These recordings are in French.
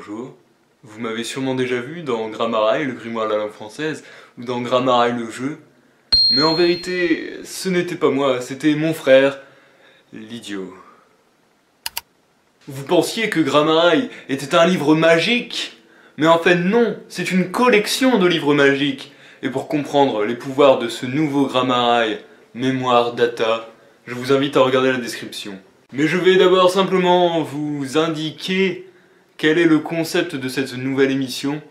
bonjour. Vous m'avez sûrement déjà vu dans Grammarail, le grimoire de la langue française, ou dans Grammarail le jeu. Mais en vérité, ce n'était pas moi, c'était mon frère, l'idiot. Vous pensiez que Grammarail était un livre magique? Mais en fait non, c'est une collection de livres magiques. Et pour comprendre les pouvoirs de ce nouveau Grammarail, mémoire, data, je vous invite à regarder la description. Mais je vais d'abord simplement vous indiquer quel est le concept de cette nouvelle émission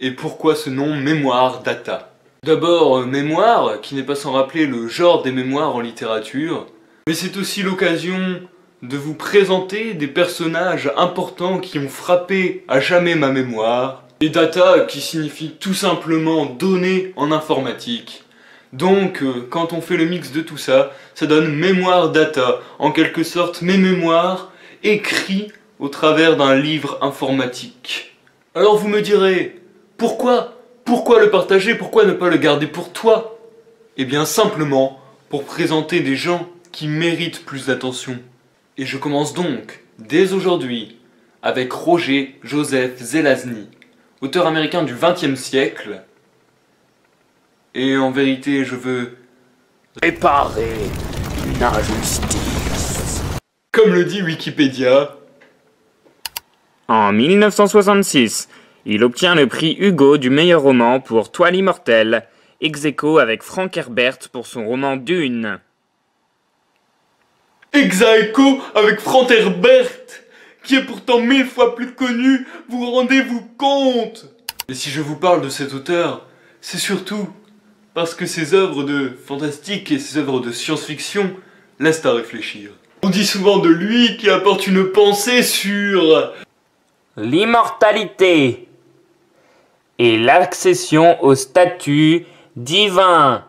et pourquoi ce nom mémoire data? D'abord, euh, mémoire, qui n'est pas sans rappeler le genre des mémoires en littérature, mais c'est aussi l'occasion de vous présenter des personnages importants qui ont frappé à jamais ma mémoire, et data qui signifie tout simplement données en informatique. Donc, euh, quand on fait le mix de tout ça, ça donne mémoire data, en quelque sorte mes mémoires écrits au travers d'un livre informatique. Alors vous me direz, pourquoi Pourquoi le partager Pourquoi ne pas le garder pour toi? Eh bien simplement pour présenter des gens qui méritent plus d'attention. Et je commence donc, dès aujourd'hui, avec Roger Joseph Zelazny, auteur américain du XXe siècle, et en vérité, je veux réparer une injustice. Comme le dit Wikipédia. En 1966, il obtient le prix Hugo du meilleur roman pour Toile immortelle, ex aequo avec Frank Herbert pour son roman Dune. Ex aequo avec Frank Herbert, qui est pourtant mille fois plus connu, vous rendez-vous compte? Et si je vous parle de cet auteur, c'est surtout parce que ses œuvres de fantastique et ses œuvres de science-fiction laissent à réfléchir. On dit souvent de lui qu'il apporte une pensée sur l'immortalité et l'accession au statut divin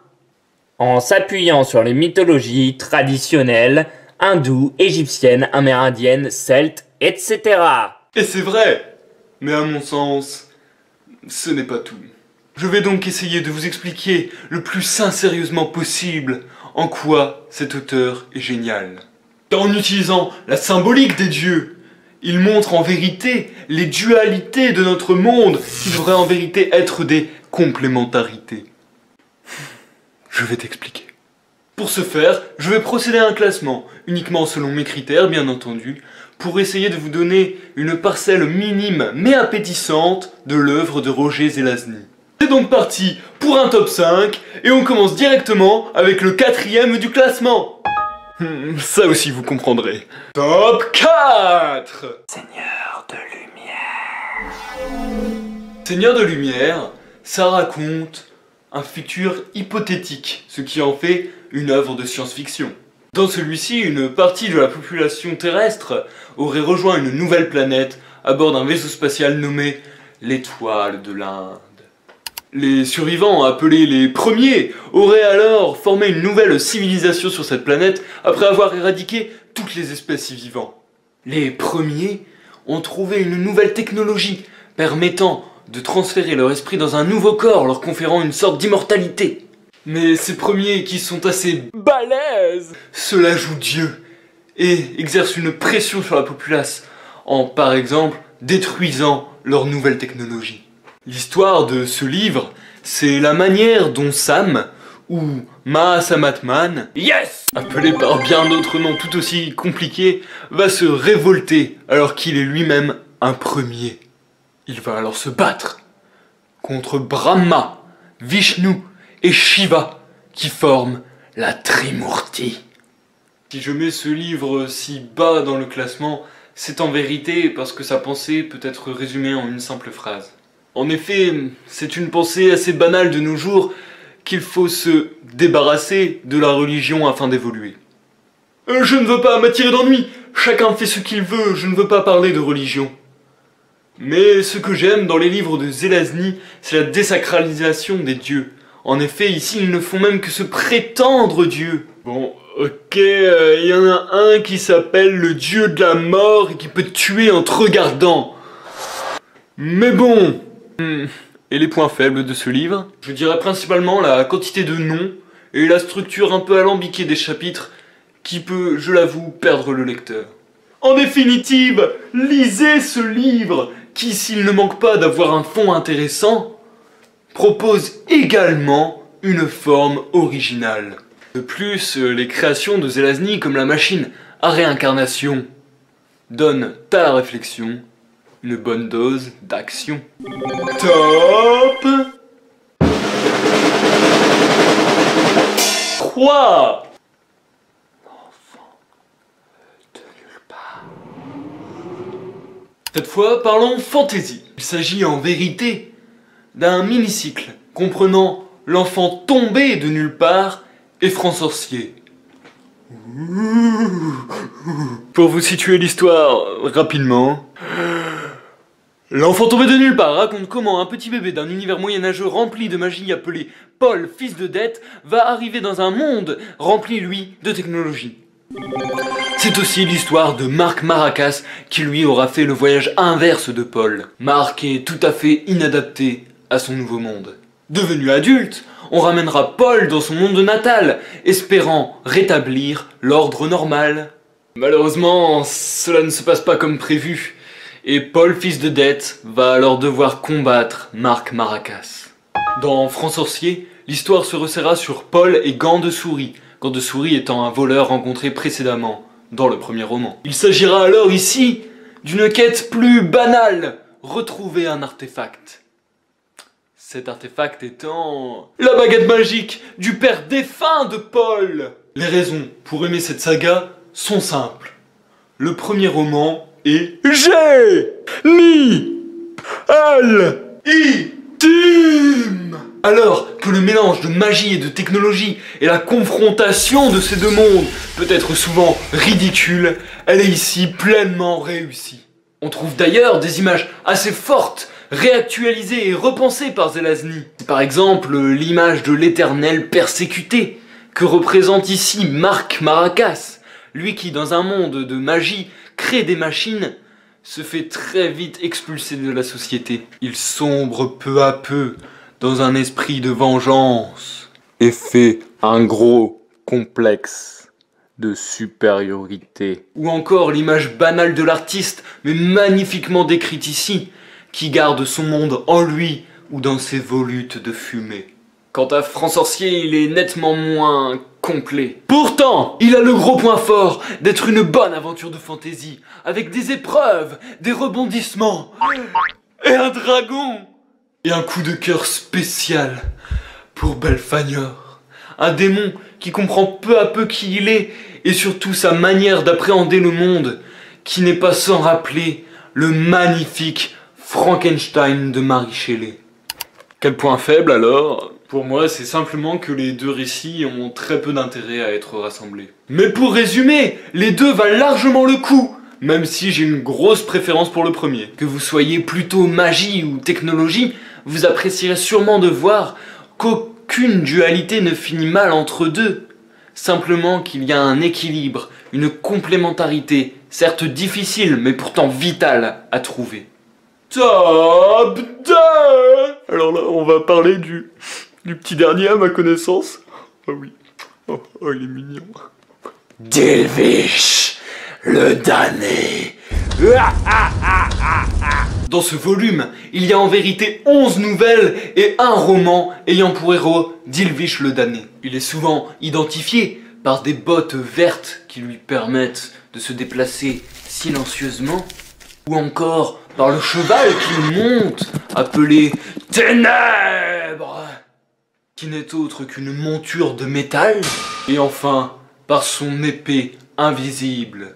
en s'appuyant sur les mythologies traditionnelles hindoues, égyptiennes, amérindiennes, celtes, etc. Et c'est vrai, mais à mon sens, ce n'est pas tout. Je vais donc essayer de vous expliquer le plus sincérieusement possible en quoi cet auteur est génial. En utilisant la symbolique des dieux, il montre en vérité les dualités de notre monde qui devraient en vérité être des complémentarités. Je vais t'expliquer. Pour ce faire, je vais procéder à un classement, uniquement selon mes critères bien entendu, pour essayer de vous donner une parcelle minime mais appétissante de l'œuvre de Roger Zelazny. C'est donc parti pour un top 5 et on commence directement avec le quatrième du classement. Hmm, ça aussi vous comprendrez. Top 4 Seigneur de lumière. Seigneur de lumière, ça raconte un futur hypothétique, ce qui en fait une œuvre de science-fiction. Dans celui-ci, une partie de la population terrestre aurait rejoint une nouvelle planète à bord d'un vaisseau spatial nommé l'étoile de l'Inde. Les survivants, appelés les premiers, auraient alors formé une nouvelle civilisation sur cette planète après avoir éradiqué toutes les espèces y vivant. Les premiers ont trouvé une nouvelle technologie permettant de transférer leur esprit dans un nouveau corps, leur conférant une sorte d'immortalité. Mais ces premiers qui sont assez balèzes, cela joue Dieu et exercent une pression sur la populace en, par exemple, détruisant leur nouvelle technologie. L'histoire de ce livre, c'est la manière dont Sam, ou Mahasamatman, yes Appelé par bien d'autres noms tout aussi compliqués, va se révolter alors qu'il est lui-même un premier. Il va alors se battre contre Brahma, Vishnu et Shiva qui forment la Trimurti. Si je mets ce livre si bas dans le classement, c'est en vérité parce que sa pensée peut être résumée en une simple phrase. En effet, c'est une pensée assez banale de nos jours qu'il faut se débarrasser de la religion afin d'évoluer. Euh, je ne veux pas m'attirer d'ennui, chacun fait ce qu'il veut, je ne veux pas parler de religion. Mais ce que j'aime dans les livres de Zelazny, c'est la désacralisation des dieux. En effet, ici, ils ne font même que se prétendre Dieu. Bon, ok, euh, il y en a un qui s'appelle le dieu de la mort et qui peut tuer en te regardant. Mais bon, Hmm. Et les points faibles de ce livre Je dirais principalement la quantité de noms et la structure un peu alambiquée des chapitres qui peut, je l'avoue, perdre le lecteur. En définitive, lisez ce livre qui, s'il ne manque pas d'avoir un fond intéressant, propose également une forme originale. De plus, les créations de Zelazny comme la machine à réincarnation donnent à la réflexion une bonne dose d'action. Top 3 Cette fois, parlons fantaisie. Il s'agit en vérité d'un mini-cycle comprenant l'enfant tombé de nulle part et Franc Sorcier. Pour vous situer l'histoire rapidement, L'enfant tombé de nulle part raconte comment un petit bébé d'un univers moyenâgeux rempli de magie appelé Paul, fils de dette, va arriver dans un monde rempli, lui, de technologie. C'est aussi l'histoire de Marc Maracas qui lui aura fait le voyage inverse de Paul. Marc est tout à fait inadapté à son nouveau monde. Devenu adulte, on ramènera Paul dans son monde natal, espérant rétablir l'ordre normal. Malheureusement, cela ne se passe pas comme prévu, et Paul, fils de dette, va alors devoir combattre Marc Maracas. Dans Franc Sorcier, l'histoire se resserra sur Paul et Gant de Souris, Gant de Souris étant un voleur rencontré précédemment dans le premier roman. Il s'agira alors ici d'une quête plus banale, retrouver un artefact. Cet artefact étant la baguette magique du père défunt de Paul. Les raisons pour aimer cette saga sont simples. Le premier roman est G I Tim Alors que le mélange de magie et de technologie et la confrontation de ces deux mondes peut être souvent ridicule, elle est ici pleinement réussie. On trouve d'ailleurs des images assez fortes, réactualisées et repensées par Zelazny. Par exemple, l'image de l'éternel persécuté, que représente ici Marc Maracas, lui qui, dans un monde de magie, des machines, se fait très vite expulser de la société. Il sombre peu à peu dans un esprit de vengeance et fait un gros complexe de supériorité. Ou encore l'image banale de l'artiste, mais magnifiquement décrite ici, qui garde son monde en lui ou dans ses volutes de fumée. Quant à Franc Sorcier, il est nettement moins complet. Pourtant, il a le gros point fort d'être une bonne aventure de fantaisie, avec des épreuves, des rebondissements, et un dragon, et un coup de cœur spécial pour Belfagor. Un démon qui comprend peu à peu qui il est, et surtout sa manière d'appréhender le monde, qui n'est pas sans rappeler le magnifique Frankenstein de Marie Shelley. Quel point faible alors Pour moi, c'est simplement que les deux récits ont très peu d'intérêt à être rassemblés. Mais pour résumer, les deux valent largement le coup même si j'ai une grosse préférence pour le premier. Que vous soyez plutôt magie ou technologie, vous apprécierez sûrement de voir qu'aucune dualité ne finit mal entre deux. Simplement qu'il y a un équilibre, une complémentarité, certes difficile mais pourtant vitale à trouver. Top 2 Alors là, on va parler du, du petit dernier à ma connaissance. Ah oui. Oh, oh, il est mignon. Dilvish, le damné. Dans ce volume, il y a en vérité 11 nouvelles et un roman ayant pour héros Dilvish le damné. Il est souvent identifié par des bottes vertes qui lui permettent de se déplacer silencieusement, ou encore par le cheval qu'il monte, appelé Ténèbres, qui n'est autre qu'une monture de métal, et enfin par son épée invisible.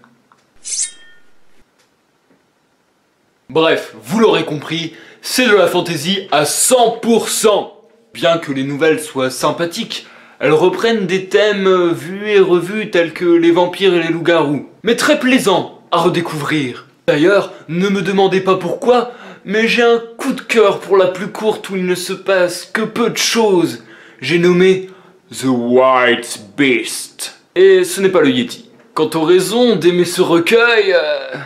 Bref, vous l'aurez compris, c'est de la fantaisie à 100%. Bien que les nouvelles soient sympathiques, elles reprennent des thèmes vus et revus tels que les vampires et les loups-garous, mais très plaisants à redécouvrir. D'ailleurs, ne me demandez pas pourquoi, mais j'ai un coup de cœur pour la plus courte où il ne se passe que peu de choses. J'ai nommé The White Beast. Et ce n'est pas le Yeti. Quant aux raisons d'aimer ce recueil, euh,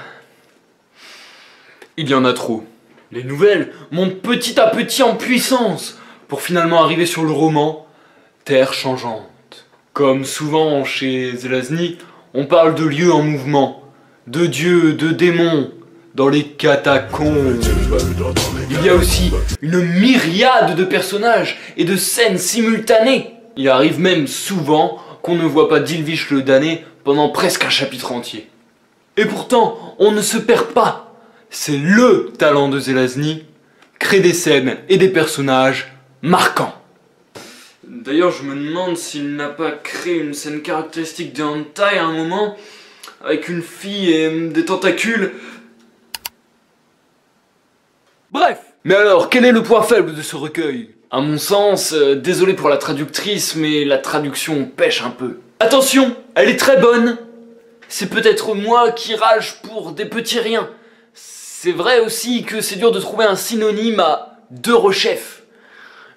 il y en a trop. Les nouvelles montent petit à petit en puissance pour finalement arriver sur le roman Terre changeante. Comme souvent chez Zelazny, on parle de lieux en mouvement, de dieux, de démons, dans les catacombes. Il y a aussi une myriade de personnages et de scènes simultanées. Il arrive même souvent qu'on ne voit pas Dilvish le damné pendant presque un chapitre entier. Et pourtant, on ne se perd pas. C'est LE talent de Zelazny, créer des scènes et des personnages marquants. D'ailleurs, je me demande s'il n'a pas créé une scène caractéristique de hentai à un moment, avec une fille et des tentacules. Bref Mais alors, quel est le point faible de ce recueil? À mon sens, euh, désolé pour la traductrice, mais la traduction pêche un peu. Attention, elle est très bonne C'est peut-être moi qui rage pour des petits riens. C'est vrai aussi que c'est dur de trouver un synonyme à de rechef.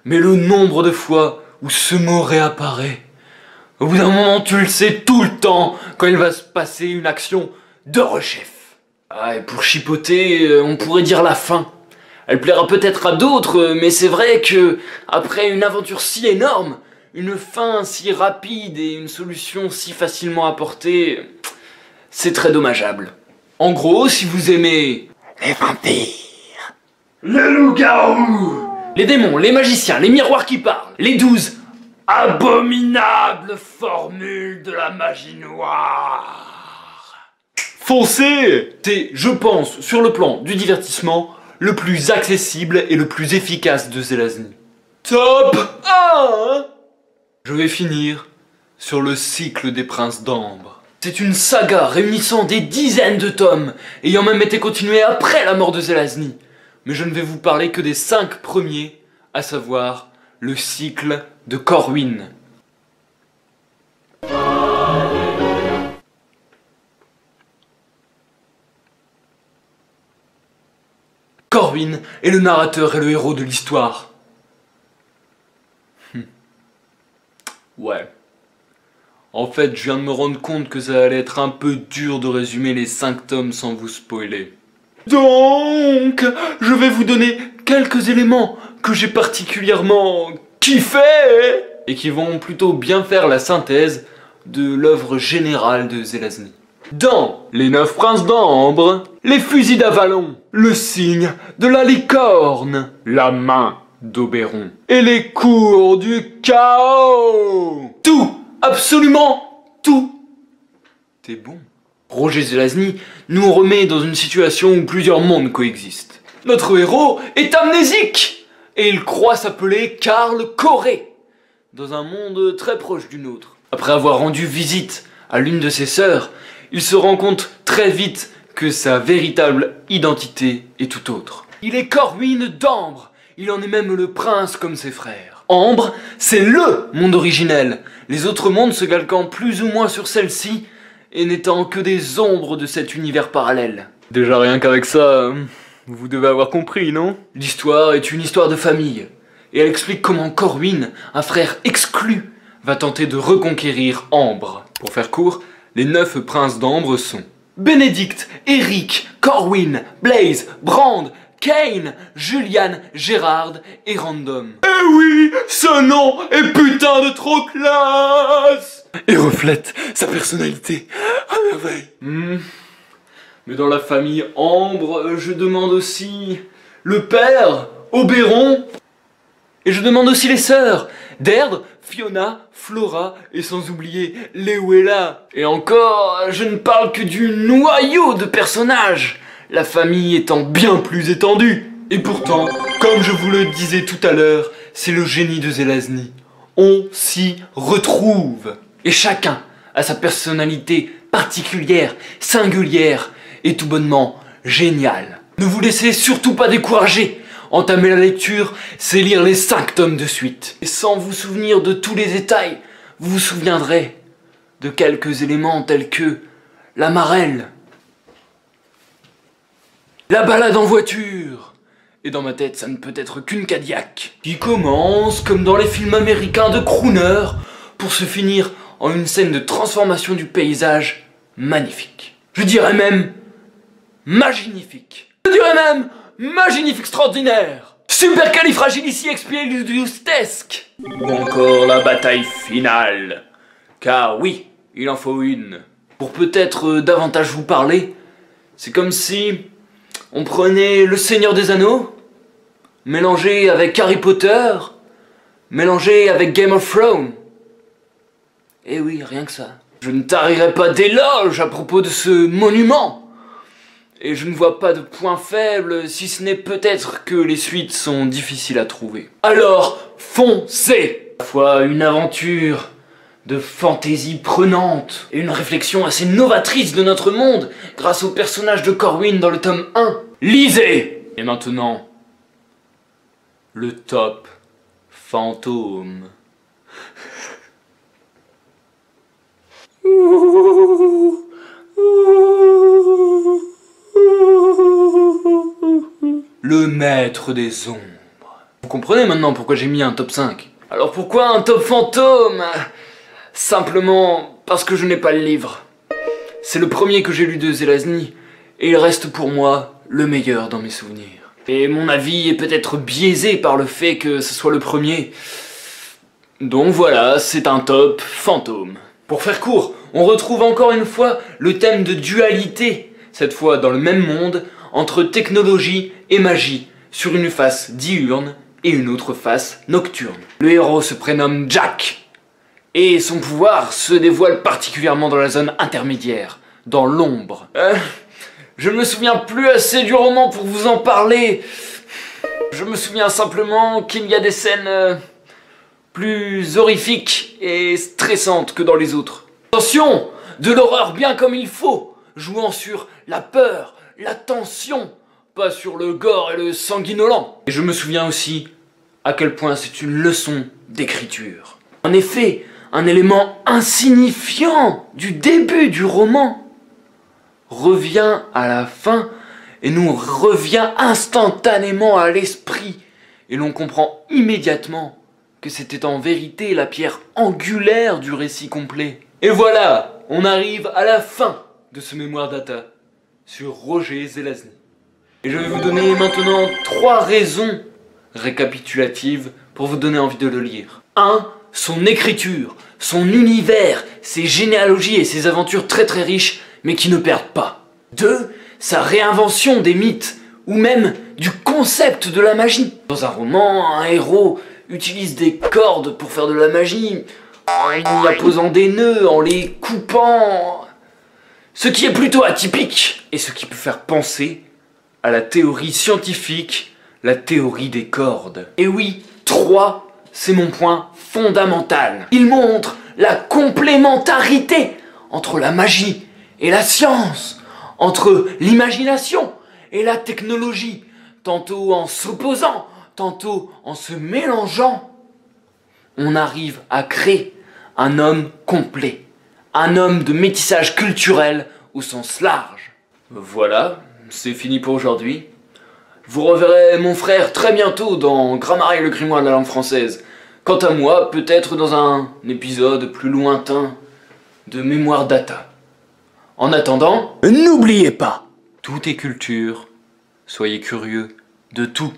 Mais le nombre de fois où ce mot réapparaît, au bout d'un moment tu le sais tout le temps quand il va se passer une action de rechef. Ah, et pour chipoter, euh, on pourrait dire la fin. Elle plaira peut-être à d'autres, mais c'est vrai que, après une aventure si énorme, une fin si rapide et une solution si facilement apportée, c'est très dommageable. En gros, si vous aimez Les vampires. les loups-garous, les démons, les magiciens, les miroirs qui parlent, les douze abominables formules de la magie noire. Foncez C'est, je pense, sur le plan du divertissement, le plus accessible et le plus efficace de Zelazny. Top 1 Je vais finir sur le cycle des princes d'ambre. C'est une saga réunissant des dizaines de tomes, ayant même été continuée après la mort de Zelazny. Mais je ne vais vous parler que des cinq premiers, à savoir le cycle de Corwin. Est le narrateur et le héros de l'histoire. Hmm. Ouais. En fait, je viens de me rendre compte que ça allait être un peu dur de résumer les 5 tomes sans vous spoiler. Donc, je vais vous donner quelques éléments que j'ai particulièrement kiffé et qui vont plutôt bien faire la synthèse de l'œuvre générale de Zelazny. Dans Les Neuf Princes d'Ambre, les fusils d'Avalon, le signe de la licorne, la main d'Oberon et les cours du chaos. Tout, absolument tout. T'es bon. Roger Zelazny nous remet dans une situation où plusieurs mondes coexistent. Notre héros est amnésique et il croit s'appeler Karl Coré dans un monde très proche du nôtre. Après avoir rendu visite à l'une de ses sœurs, il se rend compte très vite que sa véritable identité est tout autre. Il est Corwin d'Ambre, il en est même le prince comme ses frères. Ambre, c'est LE monde originel, les autres mondes se calquant plus ou moins sur celle-ci et n'étant que des ombres de cet univers parallèle. Déjà rien qu'avec ça, vous devez avoir compris, non? L'histoire est une histoire de famille, et elle explique comment Corwin, un frère exclu, va tenter de reconquérir Ambre. Pour faire court, les neuf princes d'Ambre sont Bénédicte, Eric, Corwin, Blaze, Brand, Kane, Julian, Gérard et Random. Eh oui, ce nom est putain de trop classe Et reflète sa personnalité à merveille. Hmm. Mais dans la famille Ambre, je demande aussi le père, Oberon, et je demande aussi les sœurs, Deirdre, Fiona, Flora, et sans oublier Léuela. Et encore, je ne parle que du noyau de personnages, la famille étant bien plus étendue. Et pourtant, comme je vous le disais tout à l'heure, c'est le génie de Zelazny. On s'y retrouve. Et chacun a sa personnalité particulière, singulière, et tout bonnement géniale. Ne vous laissez surtout pas décourager. Entamer la lecture, c'est lire les 5 tomes de suite. Et sans vous souvenir de tous les détails, vous vous souviendrez de quelques éléments tels que la marelle, la balade en voiture, et dans ma tête, ça ne peut être qu'une Cadillac, qui commence comme dans les films américains de crooner, pour se finir en une scène de transformation du paysage magnifique. Je dirais même magnifique. Je dirais même magnifique extraordinaire. Super califragilisticexpialidocious Ou encore la bataille finale. Car oui, il en faut une. Pour peut-être euh, davantage vous parler, c'est comme si on prenait Le Seigneur des Anneaux, mélangé avec Harry Potter, mélangé avec Game of Thrones. Eh oui, rien que ça. Je ne tarirai pas d'éloges à propos de ce monument. Et je ne vois pas de point faible, si ce n'est peut-être que les suites sont difficiles à trouver. Alors, foncez À la fois une aventure de fantaisie prenante et une réflexion assez novatrice de notre monde grâce au personnage de Corwin dans le tome 1. Lisez Et maintenant, le top fantôme. Le maître des ombres. Vous comprenez maintenant pourquoi j'ai mis un top 5 Alors pourquoi un top fantôme? Simplement parce que je n'ai pas le livre. C'est le premier que j'ai lu de Zelazny, et il reste pour moi le meilleur dans mes souvenirs. Et mon avis est peut-être biaisé par le fait que ce soit le premier. Donc voilà, c'est un top fantôme. Pour faire court, on retrouve encore une fois le thème de dualité, cette fois dans le même monde, entre technologie et magie, sur une face diurne et une autre face nocturne. Le héros se prénomme Jack, et son pouvoir se dévoile particulièrement dans la zone intermédiaire, dans l'ombre. Euh, je ne me souviens plus assez du roman pour vous en parler. Je me souviens simplement qu'il y a des scènes euh, plus horrifiques et stressantes que dans les autres. Attention De l'horreur bien comme il faut, jouant sur la peur, la tension, pas sur le gore et le sanguinolent. Et je me souviens aussi à quel point c'est une leçon d'écriture. En effet, un élément insignifiant du début du roman revient à la fin et nous revient instantanément à l'esprit et l'on comprend immédiatement que c'était en vérité la pierre angulaire du récit complet. Et voilà, on arrive à la fin de ce mémoire data sur Roger Zelazny. Et je vais vous donner maintenant trois raisons récapitulatives pour vous donner envie de le lire. 1 son écriture, son univers, ses généalogies et ses aventures très très riches, mais qui ne perdent pas. 2. Sa réinvention des mythes, ou même du concept de la magie. Dans un roman, un héros utilise des cordes pour faire de la magie, en y apposant des nœuds, en les coupant. Ce qui est plutôt atypique, et ce qui peut faire penser à la théorie scientifique, la théorie des cordes. Et oui, 3 c'est mon point fondamental. Il montre la complémentarité entre la magie et la science, entre l'imagination et la technologie, tantôt en s'opposant, tantôt en se mélangeant. On arrive à créer un homme complet, un homme de métissage culturel au sens large. Voilà, c'est fini pour aujourd'hui. Vous reverrez mon frère très bientôt dans Grammaire et le grimoire de la langue française. Quant à moi, peut-être dans un épisode plus lointain de Mémoire Data. En attendant, n'oubliez pas, tout est culture, soyez curieux de tout.